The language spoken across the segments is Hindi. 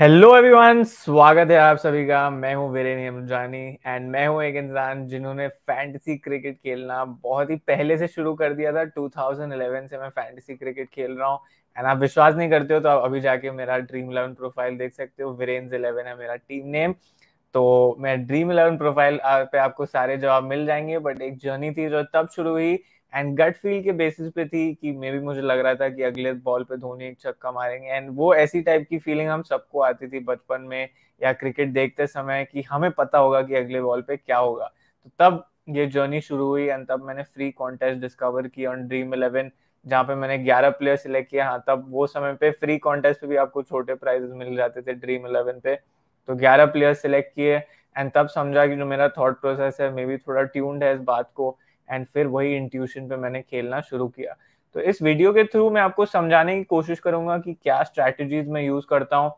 हेलो एवरीवन स्वागत है आप सभी का। मैं हूँ वीरेन हिमजानी एंड मैं हूँ एक इंसान जिन्होंने फैंटेसी क्रिकेट खेलना बहुत ही पहले से शुरू कर दिया था। 2011 से मैं फैंटेसी क्रिकेट खेल रहा हूँ एंड आप विश्वास नहीं करते हो तो आप अभी जाके मेरा ड्रीम इलेवन प्रोफ़ाइल देख सकते हो। वीरेन इलेवन है मेरा टीम नेम तो मैं ड्रीम इलेवन प्रोफ़ाइल पे आपको सारे जवाब मिल जाएँगे बट एक जर्नी थी जो तब शुरू हुई एंड गट फील के बेसिस पे थी कि मे भी मुझे लग रहा था कि अगले बॉल पे धोनी एक छक्का मारेंगे। एंड वो ऐसी टाइप की फीलिंग हम सबको आती थी बचपन में या क्रिकेट देखते समय कि हमें पता होगा कि अगले बॉल पे क्या होगा। तो तब ये जर्नी शुरू हुई एंड तब मैंने फ्री कॉन्टेस्ट डिस्कवर की ऑन ड्रीम इलेवन जहाँ पे मैंने 11 प्लेयर सिलेक्ट किया। हाँ तब वो समय पे फ्री कॉन्टेस्ट पे भी आपको छोटे प्राइजेस मिल जाते थे ड्रीम इलेवन पे। तो 11 प्लेयर सिलेक्ट किए। एंड तब समझा कि जो मेरा थॉट प्रोसेस है, मे बी थोड़ा ट्यून्ड है इस बात को। एंड फिर वही इंट्यूशन पे मैंने खेलना शुरू किया। तो इस वीडियो के थ्रू मैं आपको समझाने की कोशिश करूँगा कि क्या स्ट्रैटेजीज मैं यूज़ करता हूँ,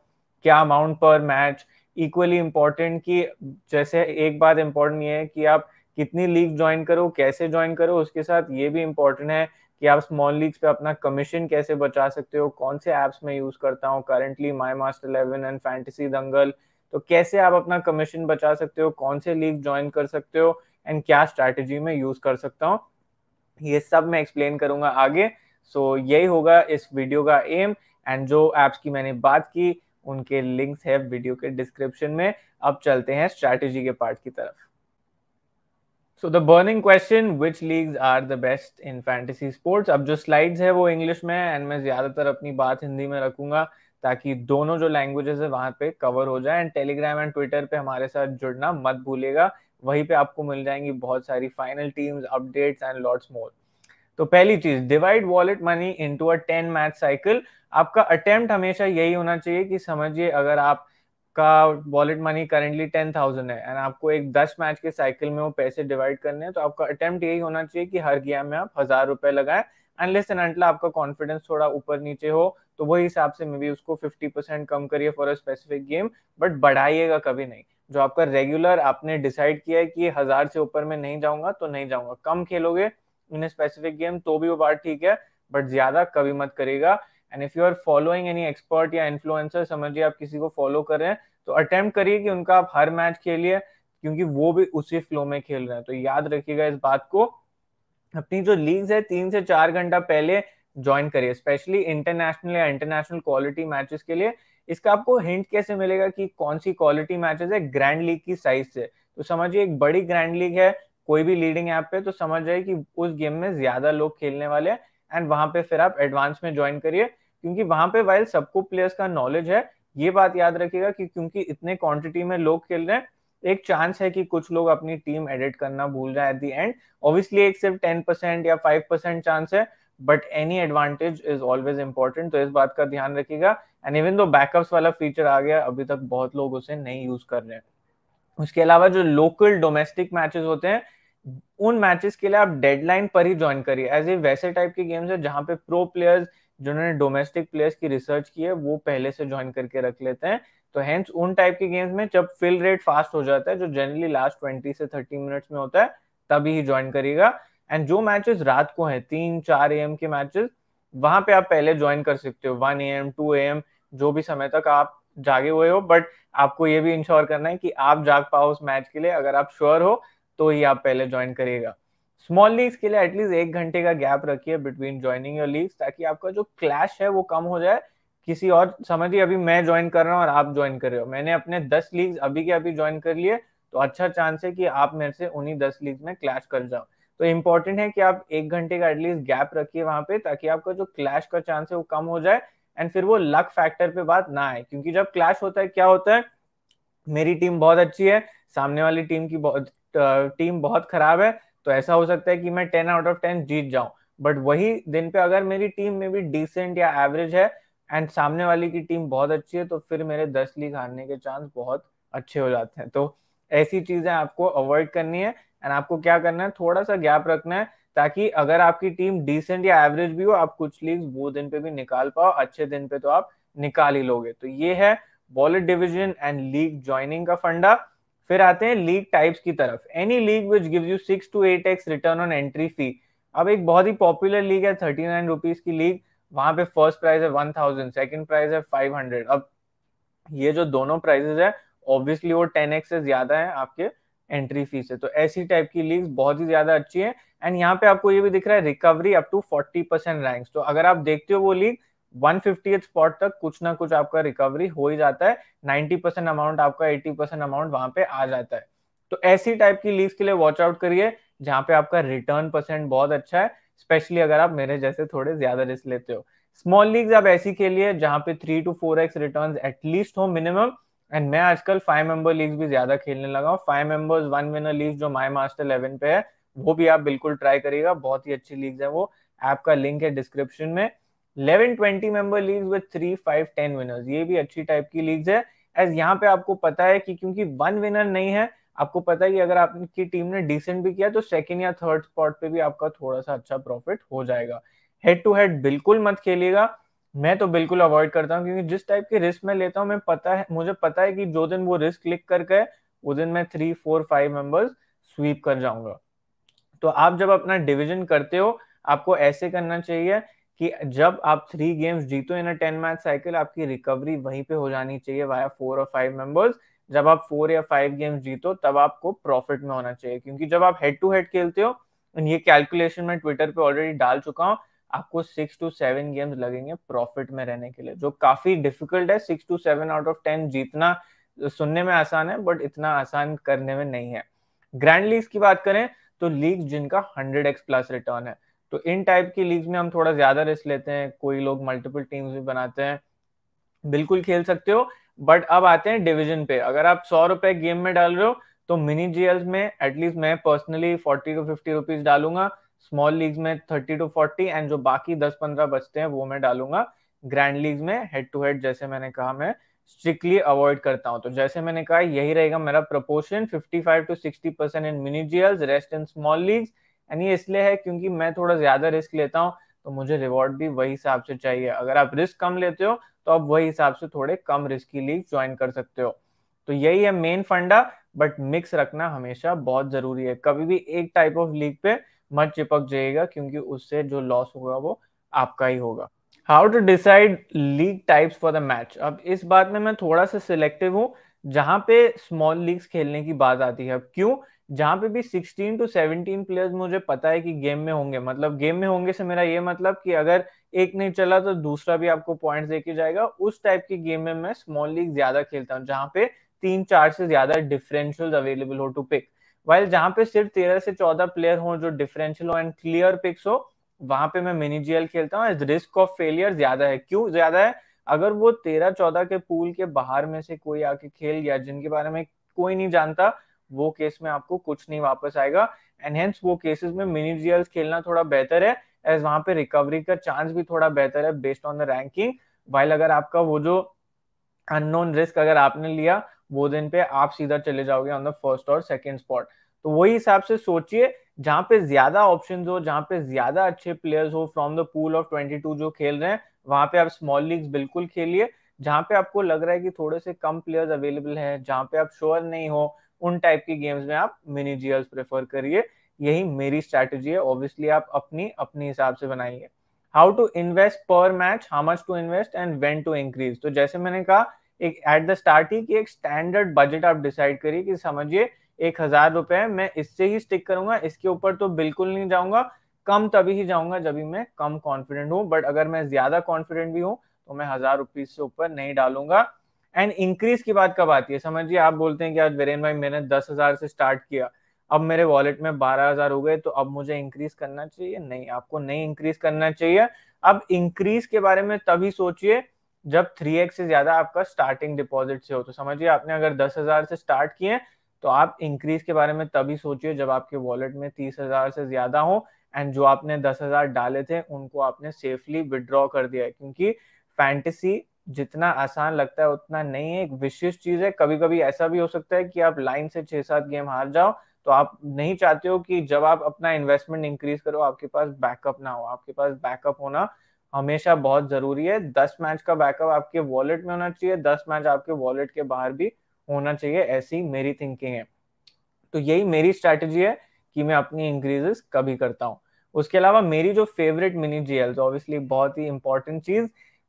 क्या अमाउंट पर मैच इक्वली इम्पोर्टेंट कि जैसे एक बात इम्पोर्टेंट ये है कि आप कितनी लीग ज्वाइन करो, कैसे ज्वाइन करो, उसके साथ ये भी इम्पोर्टेंट है कि आप स्मॉल लीग्स पे अपना कमीशन कैसे बचा सकते हो, कौन से एप्स में यूज़ करता हूँ currently My Master Eleven and fantasy Dangal तो कैसे आप अपना कमीशन बचा सकते हो, कौन से लीग ज्वाइन कर सकते हो एंड क्या स्ट्रैटेजी में यूज़ कर सकता हूँ ये सब मैं एक्सप्लेन करूँगा आगे। सो so, यही होगा इस वीडियो का एम एंड जो एप्स की मैंने बात की उनके लिंक्स है वीडियो के डिस्क्रिप्शन में। अब चलते हैं स्ट्रैटेजी के पार्ट की तरफ़। So the burning question which leagues are the best in fantasy sports अब जो स्लाइड्स है वो इंग्लिश में एंड मैं ज़्यादातर अपनी बात हिंदी में रखूँगा ताकि दोनों जो लैंग्वेजेस है वहाँ पे कवर हो जाए। एंड टेलीग्राम एंड ट्विटर पे हमारे साथ जुड़ना मत भूलिएगा। वहीं पे आपको मिल जाएँगी बहुत सारी final teams updates and lots more तो पहली चीज़ divide wallet money into a ten match cycle आपका अटेम्प्ट हमेशा यही होना चाहिए कि समझिए, अगर आप का wallet money currently ten thousand है एंड आपको एक दस मैच के साइकिल में वो पैसे डिवाइड करने हैं तो आपका अटेम्प्ट यही होना चाहिए कि हर गेम में आप हज़ार रुपए लगाए अनलेस एंड अनटिल आपका कॉन्फिडेंस थोड़ा ऊपर नीचे हो तो वही हिसाब से मे बी उसको फिफ्टी परसेंट कम करिए for a specific game but बढ़ाइएगा कभी नहीं। जो आपका रेगुलर आपने डिसाइड किया है कि हज़ार से ऊपर में नहीं जाऊँगा तो नहीं जाऊँगा। कम खेलोगे इन स्पेसिफिक गेम तो भी वो बात ठीक है बट ज़्यादा कभी मत करेगा। And if you are following any expert या इन्फ्लुएंसर समझिए आप किसी को फॉलो कर रहे हैं तो अटेम्प्ट करिए कि उनका आप हर मैच खेलिए क्योंकि वो भी उसी फ्लो में खेल रहे हैं। तो याद रखिएगा इस बात को। अपनी जो लीग्स है, तीन से चार घंटा पहले ज्वाइन करिए स्पेशली इंटरनेशनल या इंटरनेशनल क्वालिटी मैचेस के लिए। इसका आपको हिंट कैसे मिलेगा कि कौन सी क्वालिटी मैचेस है ग्रैंड लीग की साइज़ से? तो समझिए एक बड़ी ग्रैंड लीग है, कोई भी लीडिंग ऐप पे तो समझ जाए कि उस गेम में ज़्यादा लोग खेलने वाले हैं एंड वहाँ पे फिर आप एडवांस में ज्वाइन करिए, क्योंकि वहाँ पे वाइल सबको प्लेयर्स का नॉलेज है, ये बात याद रखिएगा कि क्योंकि इतने क्वांटिटी में लोग खेल रहे हैं, एक चांस है कि कुछ लोग अपनी टीम एडिट करना भूल जाए एट दी एंड ऑब्वियसली एक सिर्फ़ टेन परसेंट या फाइव परसेंट चांस है but any advantage is always important तो इस बात का ध्यान रखिएगा। एंड इवन दो बैकअप्स वाला फीचर आ गया, अभी तक बहुत लोग उसे नहीं यूज़ कर रहे हैं। उसके अलावा जो लोकल डोमेस्टिक मैचेस होते हैं, उन मैचेस के लिए आप डेडलाइन पर ही ज्वाइन करिए। एज ए वैसे टाइप के गेम्स है जहाँ पे प्रो प्लेयर्स जिन्होंने डोमेस्टिक प्लेयर्स की रिसर्च की है, वो पहले से ज्वाइन करके रख लेते हैं। तो हेंस उन टाइप के गेम्स में जब फिल रेट फास्ट हो जाता है, जो जनरली लास्ट ट्वेंटी से थर्टी मिनट्स में होता है, तभी ही ज्वाइन करिएगा। एंड जो मैचेस रात को हैं, तीन, चार ए एम के मैचेस वहाँ पे आप पहले ज्वाइन कर सकते हो। One A M two M जो भी समय तक आप जागे हुए हो। बट आपको ये भी इंश्योर करना है कि आप जाग पाओ उस मैच के लिए। अगर आप श्योर हो तो ही आप पहले ज्वाइन करिएगा। स्मॉल लीग्स के लिए एटलीस्ट एक घंटे का गैप रखिए बिटवीन ज्वाइनिंग योर लीग्स ताकि आपका जो क्लैश है, वो कम हो जाए। किसी और समझिए अभी मैं ज्वाइन कर रहा हूँ और आप ज्वाइन कर रहे हो। मैंने अपने दस लीग्स अभी के अभी ज्वाइन कर लिए तो अच्छा चांस है कि आप मेरे से उन्हीं दस लीग्स में क्लैश कर जाओ। तो इम्पोर्टेंट है कि आप एक घंटे का एटलीस्ट गैप रखिए वहाँ पे, ताकि आपका जो क्लैश का चांस है वो कम हो जाए एंड फिर वो लक फैक्टर पे बात ना आए। क्योंकि जब क्लैश होता है, क्या होता है? मेरी टीम बहुत अच्छी है, सामने वाली टीम की बहुत टीम बहुत खराब है तो ऐसा हो सकता है कि मैं टेन आउट ऑफ़ टेन जीत जाऊँ। बट वही दिन पे अगर मेरी टीम में भी डिसेंट या एवरेज है एंड सामने वाली की टीम बहुत अच्छी है तो फिर मेरे दस लीग हारने के चांस बहुत अच्छे हो जाते हैं। तो ऐसी चीज़ें आपको अवॉइड करनी है एंड आपको क्या करना है? थोड़ा सा गैप रखना है ताकि अगर आपकी टीम डिसेंट या एवरेज भी हो, आप कुछ लीग वो दिन पे भी निकाल पाओ, अच्छे दिन पे तो आप निकाल ही लोगे। तो ये है wallet division and league joining का फंडा। फिर आते हैं लीग टाइप्स की तरफ़। Any league which gives you six to eight X return on entry fee अब एक बहुत ही पॉपुलर लीग है थर्टी नाइन रुपीज़ की लीग वहाँ पे फ़र्स्ट प्राइस है वन थाउज़ेंड सेकेंड प्राइस है फाइव हंड्रेड अब ये जो दोनों प्राइजेस है ऑब्वियसली वो टेन एक्स से ज़्यादा है आपके एंट्री फ़ीस है तो ऐसी टाइप की लीग बहुत ही ज़्यादा अच्छी है। एंड यहाँ पे आपको ये भी दिख रहा है recovery up to 40 percent ranks तो अगर आप देखते हो वो लीग 150 स्पॉट तक कुछ ना कुछ आपका रिकवरी हो ही जाता है। 90 परसेंट अमाउंट आपका 80 परसेंट अमाउंट वहाँ पे आ जाता है। तो ऐसी टाइप की लीग्स के लिए वॉच आउट करिए, जहाँ पे आपका रिटर्न परसेंट बहुत अच्छा है स्पेशली अगर आप मेरे जैसे थोड़े ज़्यादा रिस्क लेते हो। स्मॉल लीग्स आप ऐसी खेलिए, जहाँ पे three to four X return at least हो मिनिमम एंड मैं आजकल फाइव मेंबर लीग्स भी ज़्यादा खेलने लगा हूँ। Five members one winner league जो माई मास्टर इलेवन पे है, वो भी आप बिल्कुल ट्राई करिएगा। बहुत ही अच्छी लीग्स है वो। ऐप का लिंक है डिस्क्रिप्शन में। Eleven twenty member league with three five ten winners ये भी अच्छी टाइप की लीग्स है। एज यहाँ पे आपको पता है कि क्योंकि वन विनर नहीं है, आपको पता है कि अगर आपकी टीम ने डिसेंट भी किया तो सेकेंड या थर्ड स्पॉट पे भी आपका थोड़ा सा अच्छा प्रॉफिट हो जाएगा। हेड टू हेड बिल्कुल मत खेलिएगा। मैं तो बिल्कुल अवॉइड करता हूँ, क्योंकि जिस टाइप की रिस्क मैं लेता हूँ, मैं पता है, मुझे पता है कि जो दिन वो रिस्क क्लिक करके उस दिन मैं three four five members sweep कर जाऊँगा। तो आप जब अपना डिविजन करते हो, आपको ऐसे करना चाहिए कि जब आप थ्री गेम्स जीतो in a ten match cycle आपकी रिकवरी वहीं पे हो जानी चाहिए वाया फोर और फाइव मेंबर्स जब आप फोर या फाइव गेम्स जीतो, तब आपको प्रॉफिट में होना चाहिए, क्योंकि जब आप हेड टू हेड खेलते हो, ये कैलकुलेशन मैं ट्विटर पे ऑलरेडी डाल चुका हूँ आपको सिक्स टू सेवन गेम्स लगेंगे प्रॉफिट में रहने के लिए, जो काफ़ी डिफ़िकल्ट है six to seven out of ten जीतना सुनने में आसान है बट इतना आसान करने में नहीं है। ग्रैंड लीग की बात करें तो लीग जिनका हंड्रेड एक्स प्लस रिटर्न है तो इन टाइप की लीग में हम थोड़ा ज़्यादा रिस्क लेते हैं, कोई लोग मल्टीपल टीम्स भी बनाते हैं, बिल्कुल खेल सकते हो बट अब आते हैं डिविजन पे। अगर आप सौ रुपए गेम में डाल रहे हो तो मिनी जीएल में एटलीस्ट मैं personally forty to fifty rupees डालूँगा स्मॉल लीग में थर्टी टू फोर्टी एंड जो बाकी दस पंद्रह बचते हैं वो मैं डालूँगा ग्रैंड लीग में हेड टू हेड, जैसे मैंने कहा मैं स्ट्रिक्टली अवॉइड करता हूँ। तो जैसे मैंने कहा, यही रहेगा मेरा proportion 55 to 60 percent in mini GLs rest in small leagues and ये इसलिए है क्योंकि मैं थोड़ा ज़्यादा रिस्क लेता हूँ तो मुझे रिवॉर्ड भी वही हिसाब से चाहिए। अगर आप रिस्क कम लेते हो तो आप वही हिसाब से थोड़े कम रिस्क की लीग ज्वाइन कर सकते हो। तो यही है मेन फंडा बट मिक्स रखना हमेशा बहुत ज़रूरी है। कभी भी एक टाइप ऑफ़ लीग पे मत चिपक जाएगा क्योंकि उससे जो लॉस होगा वो आपका ही होगा। How to decide league types for the match अब इस बात में मैं थोड़ा सा सिलेक्टिव हूँ, जहाँ पे स्मॉल लीग्स खेलने की बात आती है। अब क्यों? जहाँ पे भी 16 टू 17 प्लेयर्स मुझे पता है कि गेम में होंगे। मतलब गेम में होंगे से मेरा ये मतलब कि अगर एक नहीं चला तो दूसरा भी आपको पॉइंट्स देके जाएगा। उस टाइप की गेम में मैं स्मॉल लीग ज़्यादा खेलता हूँ, जहाँ पे तीन चार से ज़्यादा डिफरेंशियल अवेलेबल हो टू पिक वाइल जहाँ पे सिर्फ़ तेरह से चौदह प्लेयर हो जो डिफरेंशियल हो एंड क्लियर पिक्स हो, वहाँ पे मैं मिनी जीएल खेलता हूँ। रिस्क ऑफ़ फेलियर ज़्यादा है। क्यों ज़्यादा है? अगर वो तेरह चौदह के पूल के बाहर में से कोई आके खेल गया जिनके बारे में कोई नहीं जानता, वो केस में आपको कुछ नहीं वापस आएगा। एंड हेंस वो केसेस में मिनी जीएल्स खेलना थोड़ा बेहतर है। एज वहाँ पे रिकवरी का चांस भी थोड़ा बेहतर है based on the ranking while अगर आपका वो जो अननोन रिस्क अगर आपने लिया वो दिन पे आप सीधा चले जाओगे ऑन द फ़र्स्ट और सेकेंड स्पॉट तो वही हिसाब से सोचिए, जहाँ पे ज़्यादा ऑप्शन हो, जहाँ पे ज़्यादा अच्छे प्लेयर्स हो फ्रॉम द पूल ऑफ़ 22 जो खेल रहे हैं, वहाँ पे आप स्मॉल लीग्स बिल्कुल खेलिए, जहाँ पे आपको लग रहा है कि थोड़े से कम प्लेयर्स अवेलेबल हैं, जहाँ पे आप श्योर नहीं हो, उन टाइप की गेम्स में आप मिनी जीएल्स प्रेफर करिए। यही मेरी स्ट्रैटेजी है ऑब्वियसली आप अपनी, अपने हिसाब से बनाइए। How to invest per match how much to invest and when to increase तो जैसे मैंने कहा एक एट द स्टार्ट ही कि एक स्टैंडर्ड बजट आप डिसाइड करिए कि समझिए एक हज़ार रुपए मैं इससे ही स्टिक करूँगा, इसके ऊपर तो बिल्कुल नहीं जाऊँगा, कम तभी ही जाऊँगा जब भी मैं कम कॉन्फिडेंट हूँ बट अगर मैं ज़्यादा कॉन्फिडेंट भी हूँ तो मैं हज़ार रुपीज़ से ऊपर नहीं डालूँगा। एंड इंक्रीज की बात कब आती है? समझिए आप बोलते हैं कि आज वीरेन भाई मैंने दस हज़ार से स्टार्ट किया, अब मेरे वॉलेट में बारह हज़ार हो गए तो अब मुझे इंक्रीज करना चाहिए? नहीं, आपको नहीं इंक्रीज करना चाहिए। अब इंक्रीज के बारे में तभी सोचिए जब थ्री एक्स से ज़्यादा आपका स्टार्टिंग डिपॉजिट से हो तो समझिए आपने अगर दस हज़ार से स्टार्ट किए तो आप इंक्रीज के बारे में तभी सोचिए जब आपके वॉलेट में तीस हज़ार से ज़्यादा हो एंड जो आपने दस हज़ार डाले थे, उनको आपने सेफली विड्रॉ कर दिया है। क्योंकि फैंटेसी जितना आसान लगता है, उतना नहीं है, एक विशिष्ट चीज़ है। कभी कभी ऐसा भी हो सकता है कि आप लाइन से छह सात गेम हार जाओ तो आप नहीं चाहते हो कि जब आप अपना इन्वेस्टमेंट इंक्रीज करो, आपके पास बैकअप ना हो। आपके पास बैकअप होना हमेशा बहुत ज़रूरी है। दस मैच का बैकअप आपके वॉलेट में होना चाहिए दस मैच आपके वॉलेट के बाहर भी होना चाहिए ऐसी मेरी थिंकिंग है। तो यही मेरी स्ट्रैटेजी है कि मैं अपनी इंक्रीजेस कभी करता हूँ। उसके अलावा मेरी जो फेवरेट मिनी जीएल ऑब्वियसली बहुत ही इंपॉर्टेंट चीज़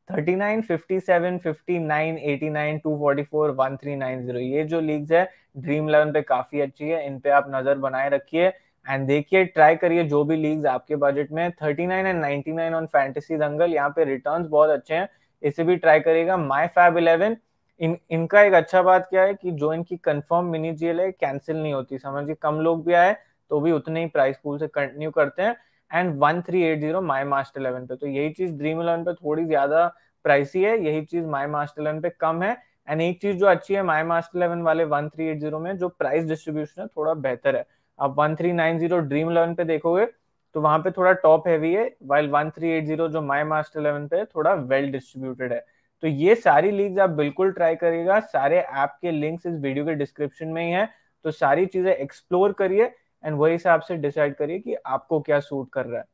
39, 57, 59, 89, 244, 1390 ये जो लीग्स है ड्रीम इलेवन पे काफ़ी अच्छी है। इन पे आप नज़र बनाए रखिए। एंड देखिए ट्राई करिए जो भी लीग्स आपके बजट में 39 एंड 99 ऑन फैंटेसी दंगल, यहाँ पे रिटर्न बहुत अच्छे हैं। इसे भी ट्राई करिएगा। माई फैब इलेवन इन, इनका एक अच्छा बात क्या है कि जो इनकी कंफर्म मिनी जीएल है कैंसिल नहीं होती समझिए कम लोग भी आए तो भी उतने ही प्राइस पूल से कंटिन्यू करते हैं। And one three eight zero My Master Eleven पे। तो यही चीज़ ड्रीम इलेवन पे थोड़ी ज़्यादा प्राइसी है, यही चीज़ माई मास्टर इलेवन पे कम है। एंड एक चीज़ जो अच्छी है माई मास्टर इलेवन वाले वन थ्री एट ज़ीरो में, जो प्राइस डिस्ट्रीब्यूशन है, थोड़ा बेहतर है। आप one three nine zero Dream Eleven पे देखोगे तो वहाँ पे थोड़ा टॉप हैवी है while one three eight zero जो माई मास्टर इलेवन पे थोड़ा वेल डिस्ट्रीब्यूटेड है। तो ये सारी लीग्स आप बिल्कुल ट्राई करिएगा, सारे ऐप के लिंक्स इस वीडियो के डिस्क्रिप्शन में ही है तो सारी चीज़ें एक्सप्लोर करिए एंड वही हिसाब से डिसाइड करिए कि आपको क्या सूट कर रहा है।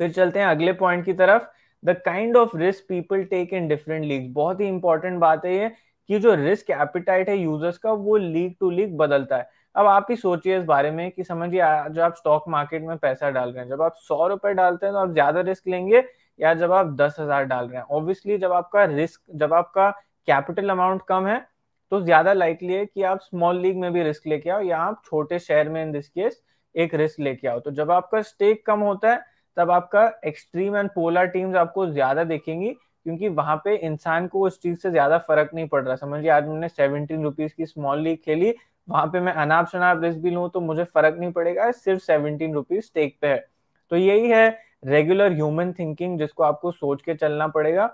फिर चलते हैं अगले पॉइंट की तरफ़। The kind of risk people take in different league बहुत ही इंपॉर्टेंट बात है ये कि जो रिस्क एपिटाइट है यूज़र्स का, वो लीग टू लीग बदलता है। अब आप ही सोचिए इस बारे में कि समझिए जब आप स्टॉक मार्केट में पैसा डाल रहे हैं, जब आप सौ रुपए डालते हैं तो आप ज़्यादा रिस्क लेंगे या जब आप दस हज़ार डाल रहे हैं? ऑब्वियसली जब आपका रिस्क जब आपका कैपिटल अमाउंट कम है तो ज़्यादा लाइकली है कि आप स्मॉल लीग में भी रिस्क लेके आओ या आप छोटे शेयर में इन दिस केस एक रिस्क लेके आओ। तो जब आपका स्टेक कम होता है, तब आपका एक्सट्रीम एंड पोलर टीम्स आपको ज़्यादा देखेंगी, क्योंकि वहाँ पे इंसान को उस चीज़ से ज़्यादा फ़र्क नहीं पड़ रहा। समझिए, आज मैंने सेवनटीन रुपीज़ की स्मॉल लीग खेली वहाँ पे मैं अनाप शनाप रिस्क भी लूँ तो मुझे फ़र्क नहीं पड़ेगा, सिर्फ़ सेवनटीन रुपीज़ स्टेक पे है। तो यही है रेगुलर ह्यूमन थिंकिंग जिसको आपको सोच के चलना पड़ेगा।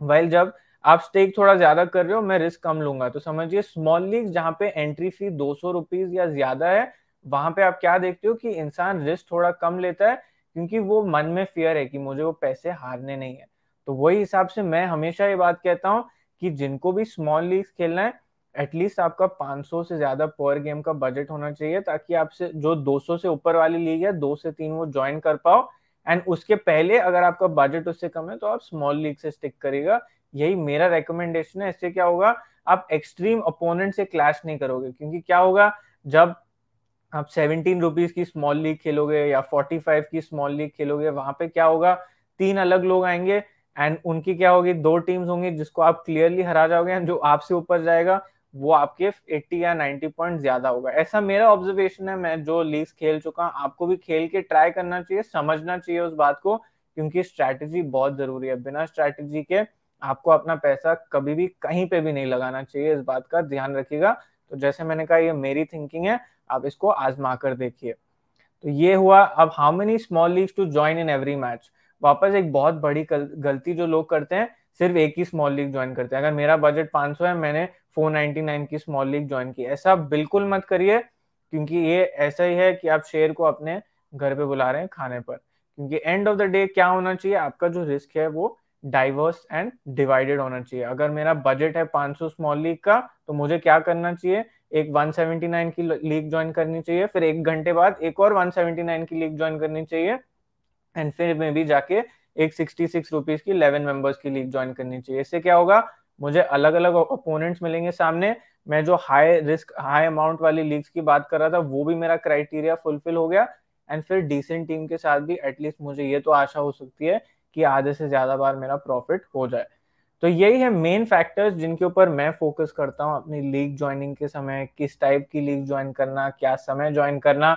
वाइल जब आप स्टेक थोड़ा ज़्यादा कर रहे हो, मैं रिस्क कम लूँगा। तो समझिए स्मॉल लीग जहाँ पे एंट्री फ़ी दो सौ रुपीज़ या ज़्यादा है, वहाँ पे आप क्या देखते हो कि इंसान रिस्क थोड़ा कम लेता है, क्योंकि वो मन में फियर है कि मुझे वो पैसे हारने नहीं है। तो वही हिसाब से मैं हमेशा ये बात कहता हूँ कि जिनको भी स्मॉल लीग खेलना है एटलीस्ट आपका 500 से ज़्यादा पर गेम का बजट होना चाहिए ताकि आपसे जो 200 से ऊपर वाली लीग है, दो से तीन वो ज्वाइन कर पाओ। एंड उसके पहले अगर आपका बजट उससे कम है तो आप स्मॉल लीग से स्टिक करेगा यही मेरा रिकमेंडेशन है। इससे क्या होगा, आप एक्सट्रीम अपोनेंट से क्लैश नहीं करोगे, क्योंकि क्या होगा, जब आप सेवनटीन रुपीज़ की स्मॉल लीग खेलोगे या फोर्टी फाइव की स्मॉल लीग खेलोगे, वहाँ पे क्या होगा, तीन अलग लोग आएँगे। एंड उनकी क्या होगी, दो टीम्स होंगी जिसको आप क्लियरली हरा जाओगे एंड जो आपसे ऊपर जाएगा वो आपके 80 या 90 पॉइंट ज़्यादा होगा। ऐसा मेरा ऑब्जर्वेशन है, मैं जो लीग खेल चुका हूँ, आपको भी खेल के ट्राई करना चाहिए, समझना चाहिए उस बात को, क्योंकि स्ट्रैटेजी बहुत ज़रूरी है। बिना स्ट्रैटेजी के आपको अपना पैसा कभी भी कहीं पे भी नहीं लगाना चाहिए, इस बात का ध्यान रखिएगा। तो जैसे मैंने कहा, ये मेरी थिंकिंग है, आप इसको आजमा कर देखिए। तो ये हुआ, अब how many small leagues to join in every match वापस एक बहुत बड़ी गलती जो लोग करते हैं, सिर्फ़ एक ही स्मॉल लीग ज्वाइन करते हैं। अगर मेरा बजट 500 है, मैंने 499 की स्मॉल लीग ज्वाइन की। ऐसा बिल्कुल मत करिए, क्योंकि ये ऐसा ही है कि आप शेयर को अपने घर पे बुला रहे हैं खाने पर। क्योंकि एंड ऑफ़ द डे क्या होना चाहिए, आपका जो रिस्क है वो डाइवर्स एंड डिवाइडेड होना चाहिए। अगर मेरा बजट है 500 स्मॉल लीग का तो मुझे क्या करना चाहिए? एक 179 की लीग ज्वाइन करनी चाहिए, फिर एक घंटे बाद एक और 179 की लीग ज्वाइन करनी चाहिए एंड फिर में भी जाके एक सिक्सटी सिक्स रुपीज़ की इलेवन मेंबर्स की लीग ज्वाइन करनी चाहिए। इससे क्या होगा? मुझे अलग अलग ओपोनेंट्स मिलेंगे सामने। मैं जो हाई रिस्क हाई अमाउंट वाली लीग्स की बात कर रहा था, वो भी मेरा क्राइटेरिया फुलफिल हो गया। एंड फिर डिसेंट टीम के साथ भी एटलीस्ट मुझे ये तो आशा हो सकती है कि आधे से ज़्यादा बार मेरा प्रॉफिट हो जाए। तो यही है मेन फैक्टर्स जिनके ऊपर मैं फोकस करता हूँ अपनी लीग ज्वाइनिंग के समय, किस टाइप की लीग ज्वाइन करना, क्या समय ज्वाइन करना,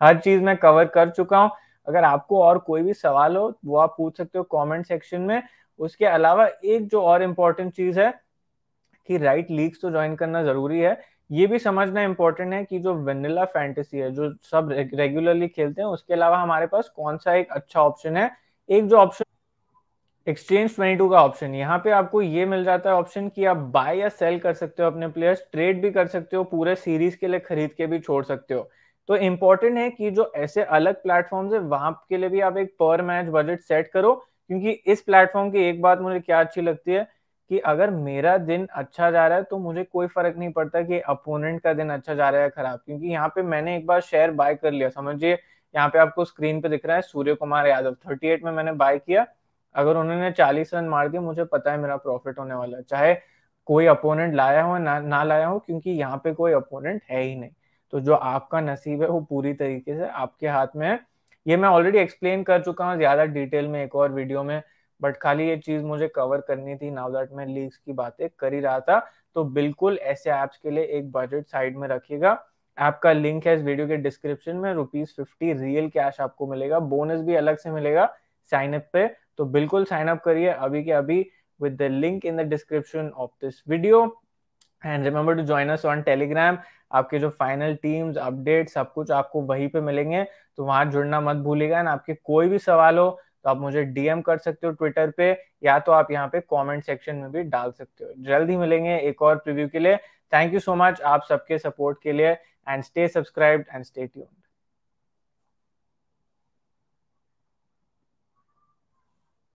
हर चीज़ मैं कवर कर चुका हूँ। अगर आपको और कोई भी सवाल हो, वो आप पूछ सकते हो कमेंट सेक्शन में। उसके अलावा एक जो और इम्पोर्टेंट चीज़ है कि राइट लीग्स तो ज्वाइन करना ज़रूरी है। ये भी समझना इम्पोर्टेंट है कि जो वेनिला फैंटेसी है, जो सब रेगुलरली खेलते हैं, उसके अलावा हमारे पास कौन सा एक अच्छा ऑप्शन है? एक जो ऑप्शन एक्सचेंज 22 का ऑप्शन यहाँ पे आपको ये मिल जाता है ऑप्शन कि आप बाय या सेल कर सकते हो अपने प्लेयर्स ट्रेड भी कर सकते हो, पूरे सीरीज़ के लिए खरीद के भी छोड़ सकते हो। तो इम्पोर्टेंट है कि जो ऐसे अलग प्लेटफॉर्म्स है, वहाँ के लिए भी आप एक पर मैच बजट सेट करो क्योंकि इस प्लेटफॉर्म की एक बात मुझे क्या अच्छी लगती है कि अगर मेरा दिन अच्छा जा रहा है तो मुझे कोई फ़र्क नहीं पड़ता कि अपोनेंट का दिन अच्छा जा रहा है खराब। क्योंकि यहाँ पे मैंने एक बार शेयर बाय कर लिया, समझिए, यहाँ पे आपको स्क्रीन पे दिख रहा है सूर्य कुमार यादव 38 में मैंने बाय किया। अगर उन्होंने 40 रन मार दिए, मुझे पता है मेरा प्रॉफिट होने वाला है। चाहे कोई अपोनेंट लाया हो, ना ना लाया हो, क्योंकि यहाँ पे कोई अपोनेंट है ही नहीं। तो जो आपका नसीब है, वो पूरी तरीके से आपके हाथ में है। ये मैं ऑलरेडी एक्सप्लेन कर चुका हूँ ज़्यादा डिटेल में एक और वीडियो में बट खाली ये चीज़ मुझे कवर करनी थी नाउ दैट मैं लीग्स की बातें कर ही रहा था तो बिल्कुल ऐसे ऐप्स के लिए एक बजट साइड में रखिएगा। ऐप का लिंक है इस वीडियो के डिस्क्रिप्शन में रुपीज़ फिफ्टी रियल कैश आपको मिलेगा बोनस भी अलग से मिलेगा साइन अप पे तो बिल्कुल साइन अप करिए अभी के अभी with the link in the description of this video and remember to join us on Telegram आपके जो फाइनल टीम्स अपडेट सब कुछ आपको वहीं पे मिलेंगे। तो वहाँ जुड़ना मत भूलिएगा एंड आपके कोई भी सवाल हो तो आप मुझे डीएम कर सकते हो ट्विटर पे या तो आप यहाँ पे कमेंट सेक्शन में भी डाल सकते हो। जल्द ही मिलेंगे एक और प्रीव्यू के लिए। थैंक यू सो मच आप सबके सपोर्ट के लिए and stay subscribe and stay tuned